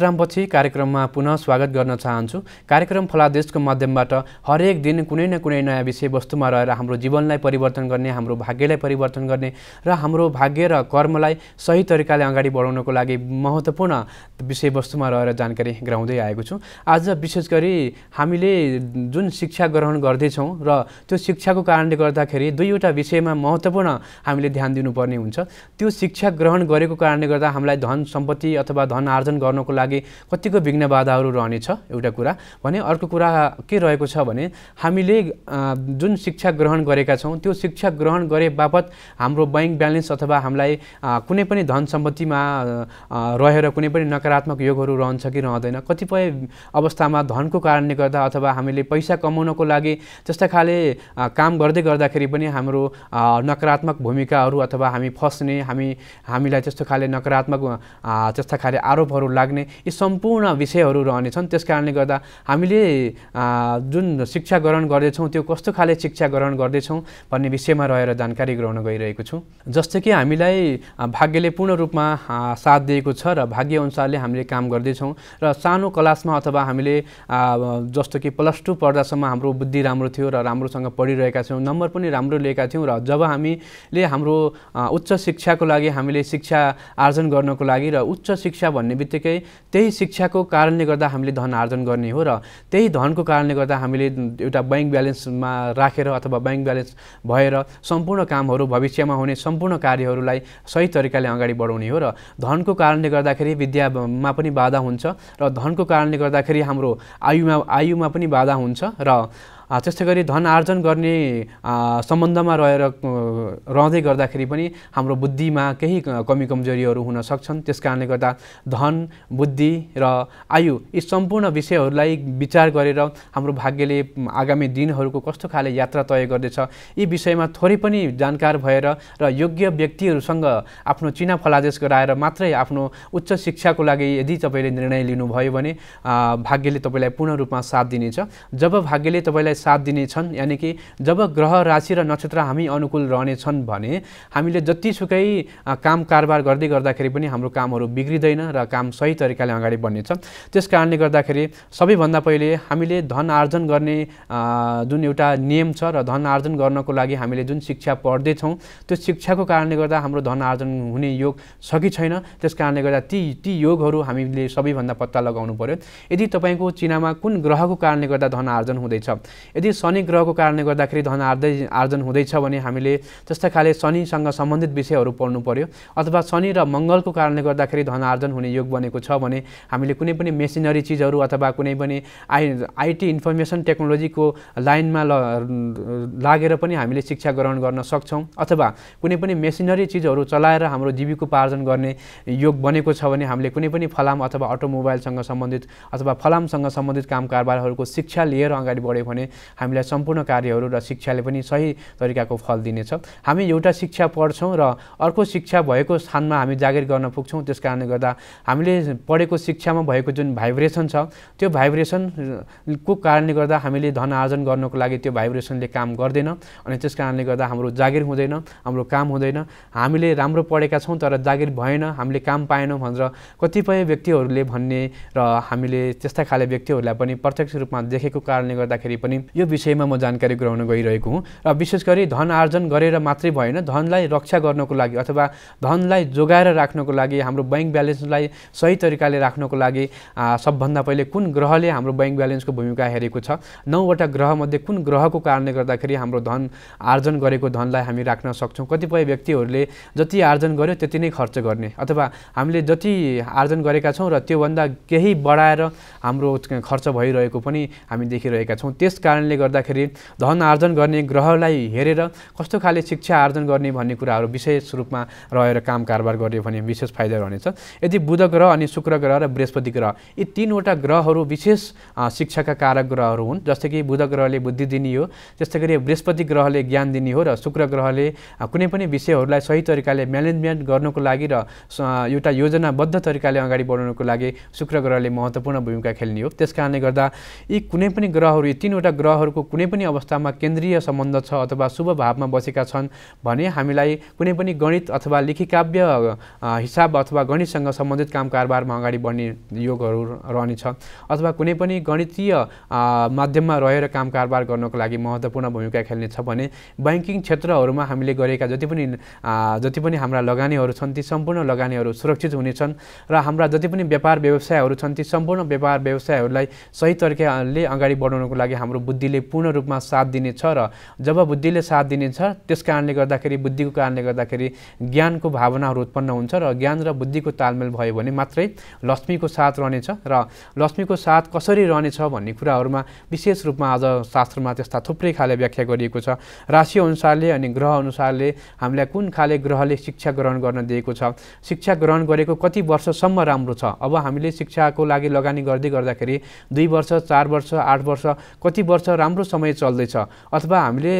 विश्रामपछि कार्यक्रममा पुनः स्वागत गर्न चाहन्छु। कार्यक्रम फलादेशको माध्यमबाट हरेक दिन कुनै न कुनै नयाँ विषयवस्तुमा रहेर हाम्रो जीवनलाई परिवर्तन गर्ने हाम्रो भाग्यलाई परिवर्तन गर्ने र हाम्रो भाग्य र कर्मलाई सही तरिकाले अगाडि बढाउनको लागि महत्त्वपूर्ण विषयवस्तुमा रहेर जानकारी गराउँदै आएको छु। आज विशेष गरी हामीले जुन शिक्षा ग्रहण गर्दैछौँ र त्यो शिक्षाको कारणले गर्दाखेरि दुईवटा विषयमा महत्त्वपूर्ण हामीले ध्यान दिनुपर्ने हुन्छ। त्यो शिक्षा ग्रहण गरेको कारणले गर्दा हामीलाई धन सम्पत्ति अथवा धन आर्जन गर्नको लागि कतिको विघ्न बाधाहरू रहनेछ एउटा कुरा। भने अर्को कुरा के रहेको छ भने हामीले जुन शिक्षा ग्रहण गरेका छौँ त्यो शिक्षा ग्रहण गरे बापत हाम्रो ब्याङ्क ब्यालेन्स अथवा हामीलाई कुनै पनि धन सम्पत्तिमा रहेर कुनै पनि नकारात्मक योगहरू रहन्छ कि रहँदैन। कतिपय अवस्थामा धनको कारणले गर्दा अथवा हामीले पैसा कमाउनको लागि त्यस्ता खाले काम गर्दै गर्दाखेरि पनि हाम्रो नकारात्मक भूमिकाहरू अथवा हामी फस्ने हामी हामीलाई त्यस्तो खाले नकारात्मक त्यस्ता खाले आरोपहरू लाग्ने यी सम्पूर्ण विषयहरू रहनेछन्। त्यस कारणले गर्दा हामीले जुन शिक्षा ग्रहण गर्दैछौँ त्यो कस्तो खाले शिक्षा ग्रहण गर्दैछौँ भन्ने विषयमा रहेर जानकारी गराउन गइरहेको छु। जस्तै कि हामीलाई भाग्यले पूर्ण रूपमा साथ दिएको छ र भाग्य अनुसारले हामीले काम गर्दैछौँ र सानो क्लासमा अथवा हामीले जस्तो कि प्लस टू पढ्दासम्म हाम्रो बुद्धि राम्रो थियो र राम्रोसँग पढिरहेका छौँ नम्बर पनि राम्रो लिएका थियौँ र जब हामीले हाम्रो उच्च शिक्षाको लागि हामीले शिक्षा आर्जन गर्नको लागि र उच्च शिक्षा भन्ने बित्तिकै त्यही शिक्षाको कारणले गर्दा हामीले धन आर्जन गर्ने हो र त्यही धनको कारणले गर्दा हामीले एउटा ब्याङ्क ब्यालेन्समा राखेर अथवा ब्याङ्क ब्यालेन्स भएर सम्पूर्ण कामहरू भविष्यमा हुने सम्पूर्ण कार्यहरूलाई सही तरिकाले अगाडि बढाउने हो र धनको कारणले गर्दाखेरि विद्यामा पनि बाधा हुन्छ र धनको कारणले गर्दाखेरि हाम्रो आयुमा आयुमा पनि बाधा हुन्छ र त्यस्तै गरी धन आर्जन गर्ने सम्बन्धमा रहेर रहँदै गर्दाखेरि पनि हाम्रो बुद्धिमा केही कमी कमजोरीहरू हुन सक्छन्। त्यस कारणले गर्दा धन बुद्धि र आयु यी सम्पूर्ण विषयहरूलाई विचार गरेर हाम्रो भाग्यले आगामी दिनहरूको कस्तो खाले यात्रा तय गर्दैछ यी विषयमा थोरै पनि जानकार भएर र योग्य व्यक्तिहरूसँग आफ्नो चिना फलादेश गराएर मात्रै आफ्नो उच्च शिक्षाको लागि यदि तपाईँले निर्णय लिनुभयो भने भाग्यले तपाईँलाई पूर्ण रूपमा साथ दिनेछ। जब भाग्यले तपाईँलाई साथ दिनेछन् यानि कि जब ग्रह राशि र नक्षत्र हामी अनुकूल रहनेछन् भने हामीले जतिसुकै काम कारोबार गर्दै गर्दाखेरि पनि हाम्रो कामहरू बिग्रिँदैन र काम सही तरिकाले अगाडि बढ्नेछ। त्यस कारणले गर्दाखेरि सबैभन्दा पहिले हामीले धन आर्जन गर्ने जुन एउटा नियम छ र धन आर्जन गर्नको लागि हामीले जुन शिक्षा पढ्दैछौँ त्यो शिक्षाको कारणले गर्दा हाम्रो धन आर्जन हुने योग छ कि छैन त्यस कारणले गर्दा ती ती योगहरू हामीले सबैभन्दा पत्ता लगाउनु पऱ्यो यदि तपाईँको चिनामा कुन ग्रहको कारणले गर्दा धन आर्जन हुँदैछ? यदि शनि ग्रहको कारणले गर्दाखेरि धन आर्दै आर्जन हुँदैछ भने हामीले त्यस्ता खाले शनिसँग सम्बन्धित विषयहरू पढ्नु पर्यो अथवा शनि र मङ्गलको कारणले गर्दाखेरि धन आर्जन हुने योग बनेको छ भने हामीले कुनै पनि मेसिनरी चिजहरू अथवा कुनै पनि आइ आइटी इन्फर्मेसन टेक्नोलोजीको लाइनमा लागेर पनि हामीले शिक्षा ग्रहण गर्न सक्छौँ अथवा कुनै पनि मेसिनरी चिजहरू चलाएर हाम्रो जीविकोपार्जन गर्ने योग बनेको छ भने हामीले कुनै पनि फलाम अथवा अटोमोबाइलसँग सम्बन्धित अथवा फलामसँग सम्बन्धित काम कारबारहरूको शिक्षा लिएर अगाडि बढ्यो भने हामीलाई सम्पूर्ण कार्यहरू र शिक्षाले पनि सही तरिकाको फल दिनेछ। हामी एउटा शिक्षा पढ्छौँ र अर्को शिक्षा भएको स्थानमा हामी जागिर गर्न पुग्छौँ। त्यस कारणले गर्दा हामीले पढेको शिक्षामा भएको जुन भाइब्रेसन छ त्यो भाइब्रेसनको कारणले गर्दा हामीले धन आर्जन गर्नको लागि त्यो भाइब्रेसनले काम गर्दैन अनि त्यस कारणले गर्दा हाम्रो जागिर हुँदैन हाम्रो काम हुँदैन। हामीले राम्रो पढेका छौँ तर जागिर भएन हामीले काम पाएनौँ भनेर कतिपय व्यक्तिहरूले भन्ने र हामीले त्यस्ता खाले व्यक्तिहरूलाई पनि प्रत्यक्ष रूपमा देखेको कारणले गर्दाखेरि पनि यो विषयमा म जानकारी गराउन गइरहेको हुँ र विशेष गरी धन आर्जन गरेर मात्रै भएन धनलाई रक्षा गर्नको लागि अथवा धनलाई जोगाएर राख्नको लागि हाम्रो ब्याङ्क ब्यालेन्सलाई सही तरिकाले राख्नको लागि सबभन्दा पहिले कुन ग्रहले हाम्रो ब्याङ्क ब्यालेन्सको भूमिका हेरेको छ नौवटा ग्रहमध्ये कुन ग्रहको कारणले गर्दाखेरि हाम्रो धन आर्जन गरेको धनलाई हामी राख्न सक्छौँ? कतिपय व्यक्तिहरूले जति आर्जन गर्यो त्यति नै खर्च गर्ने अथवा हामीले जति आर्जन गरेका छौँ र त्योभन्दा केही बढाएर हाम्रो खर्च भइरहेको पनि हामी देखिरहेका छौँ। त्यस कारणले गर्दाखेरि धन आर्जन गर्ने ग्रहलाई हेरेर कस्तो खाले शिक्षा आर्जन गर्ने भन्ने कुराहरू विशेष रूपमा रहेर काम कारोबार गर्ने भने विशेष फाइदा रहनेछ। यदि बुध ग्रह अनि शुक्र ग्रह र बृहस्पति ग्रह यी तिनवटा ग्रहहरू विशेष शिक्षाका कारक ग्रहहरू हुन् जस्तै कि बुध ग्रहले बुद्धि दिने हो त्यस्तै गरी बृहस्पति ग्रहले ज्ञान दिने हो र शुक्र ग्रहले कुनै पनि विषयहरूलाई सही तरिकाले म्यानेजमेन्ट गर्नको लागि र एउटा योजनाबद्ध तरिकाले अगाडि बढाउनको लागि शुक्र ग्रहले महत्त्वपूर्ण भूमिका खेल्ने हो। त्यस कारणले गर्दा यी कुनै पनि ग्रहहरू यी तिनवटा ग्रहहरूको कुनै पनि अवस्थामा केन्द्रीय सम्बन्ध छ अथवा शुभ भावमा बसेका छन् भने हामीलाई कुनै पनि गणित अथवा लिखिकाव्य हिसाब अथवा गणितसँग सम्बन्धित काम कारोबारमा अगाडि बढ्ने योगहरू रहनेछ अथवा कुनै पनि गणितीय माध्यममा रहेर काम कारोबार गर्नको लागि महत्त्वपूर्ण भूमिका खेल्नेछ भने ब्याङ्किङ क्षेत्रहरूमा हामीले गरेका जति पनि जति पनि हाम्रा लगानीहरू छन् ती सम्पूर्ण लगानीहरू सुरक्षित हुनेछन् र हाम्रा जति पनि व्यापार व्यवसायहरू छन् ती सम्पूर्ण व्यापार व्यवसायहरूलाई सही तरिकाले अगाडि बढाउनको लागि हाम्रो बुद्धिले पूर्ण रूपमा साथ दिनेछ र जब बुद्धिले साथ दिनेछ त्यस कारणले गर्दाखेरि बुद्धिको कारणले गर्दाखेरि ज्ञानको भावनाहरू उत्पन्न हुन्छ र ज्ञान र बुद्धिको तालमेल भयो भने मात्रै लक्ष्मीको साथ रहनेछ र लक्ष्मीको साथ कसरी रहनेछ भन्ने कुराहरूमा विशेष रूपमा आज शास्त्रमा त्यस्ता थुप्रै खाले व्याख्या गरिएको छ। राशि अनुसारले अनि ग्रह अनुसारले हामीलाई कुन खाले ग्रहले शिक्षा ग्रहण गर्न दिएको छ? शिक्षा ग्रहण गरेको कति वर्षसम्म राम्रो छ? अब हामीले शिक्षाको लागि लगानी गर्दै गर्दाखेरि दुई वर्ष चार वर्ष आठ वर्ष कति वर्ष राम्रो समय चल्दैछ। अथवा हामीले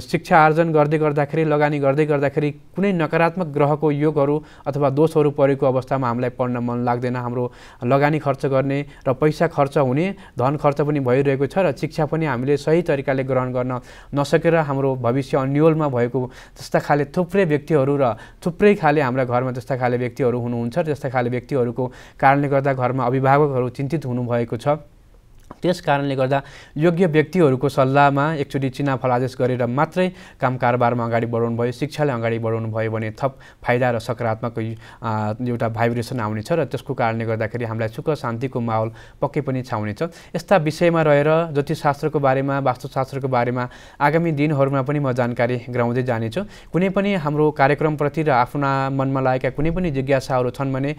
शिक्षा आर्जन गर्दै गर्दाखेरि लगानी गर्दै गर्दाखेरि कुनै नकारात्मक ग्रहको योगहरू अथवा दोषहरू परेको अवस्थामा हामीलाई पढ्न मन लाग्दैन। हाम्रो लगानी खर्च गर्ने र पैसा खर्च हुने धन खर्च पनि भइरहेको छ र शिक्षा पनि हामीले सही तरिकाले ग्रहण गर्न नसकेर हाम्रो भविष्य अन्यलमा भएको त्यस्ता खाले थुप्रै व्यक्तिहरू र थुप्रै खाले हाम्रा घरमा त्यस्ता खाले व्यक्तिहरू हुनुहुन्छ त्यस्ता खाले व्यक्तिहरूको कारणले गर्दा घरमा अभिभावकहरू चिन्तित हुनुभएको छ। त्यस कारणले गर्दा योग्य व्यक्तिहरूको सल्लाहमा एकचोटि चिना फलादेश गरेर मात्रै काम कारोबारमा अगाडि बढाउनु भयो शिक्षाले अगाडि बढाउनु भयो भने थप फाइदा र सकारात्मक एउटा भाइब्रेसन आउनेछ र त्यसको कारणले गर्दाखेरि हामीलाई सुख शान्तिको माहौल पक्कै पनि छाउनेछ। यस्ता विषयमा रहेर ज्योतिषशास्त्रको बारेमा वास्तुशास्त्रको बारेमा आगामी दिनहरूमा पनि म जानकारी गराउँदै जानेछु। कुनै पनि हाम्रो कार्यक्रमप्रति र आफ्ना मनमा लागेका कुनै पनि जिज्ञासाहरू छन् भने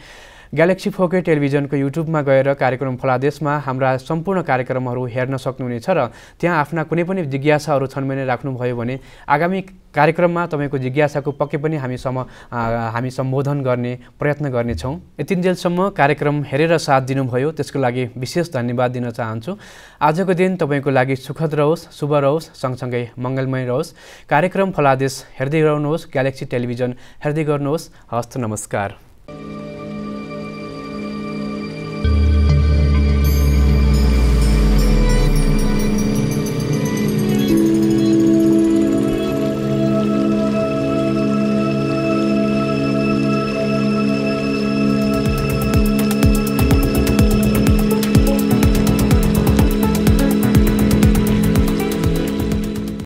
ग्यालेक्सी फोके टेलिभिजनको युट्युबमा गएर कार्यक्रम फलादेशमा हाम्रा सम्पूर्ण कार्यक्रमहरू हेर्न सक्नुहुनेछ र त्यहाँ आफ्ना कुनै पनि जिज्ञासाहरू छन् भने राख्नुभयो भने आगामी कार्यक्रममा तपाईँको जिज्ञासाको पक्कै पनि हामीसम्म हामी सम्बोधन गर्ने प्रयत्न गर्नेछौँ। यतिन्जेलसम्म कार्यक्रम हेरेर साथ दिनुभयो। त्यसको लागि विशेष धन्यवाद दिन चाहन्छु। आजको दिन तपाईँको लागि सुखद रहोस् शुभ रहोस् सँगसँगै मङ्गलमय रहोस्। कार्यक्रम फलादेश हेर्दै रहनुहोस्। ग्यालेक्सी टेलिभिजन हेर्दै गर्नुहोस्। हस्त नमस्कार।